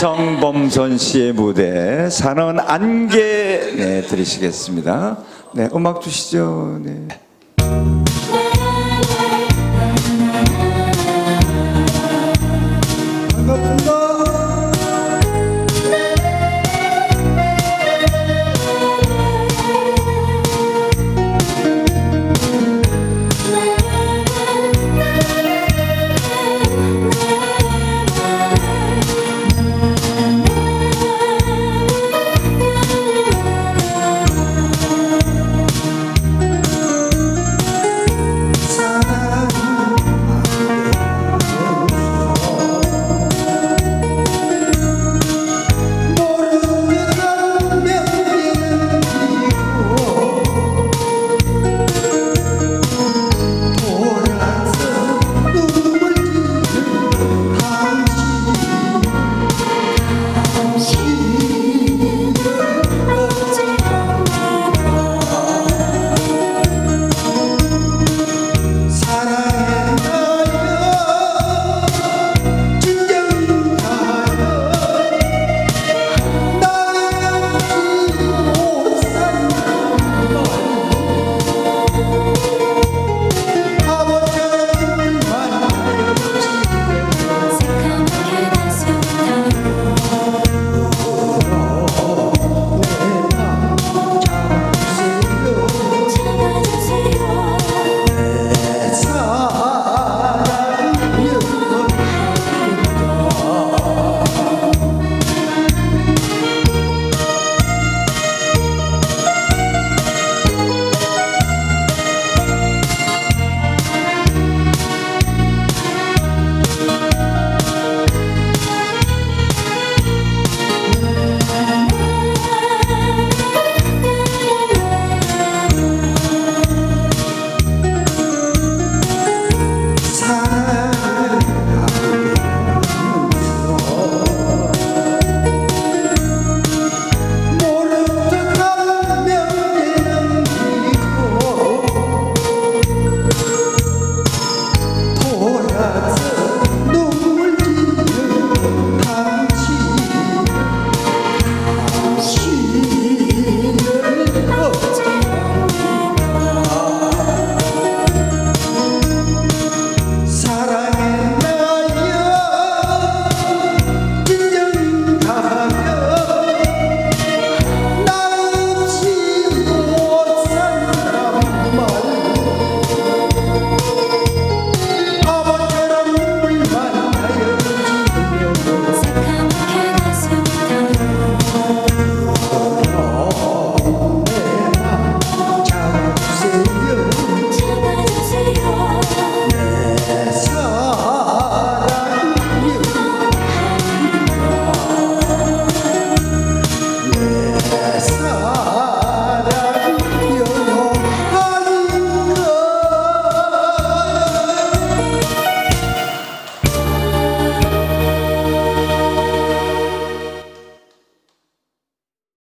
정범선 씨의 무대 산원 안개 네, 들으시겠습니다. 네, 음악 주시죠. 네. 아, 아, 아, 반갑습니다.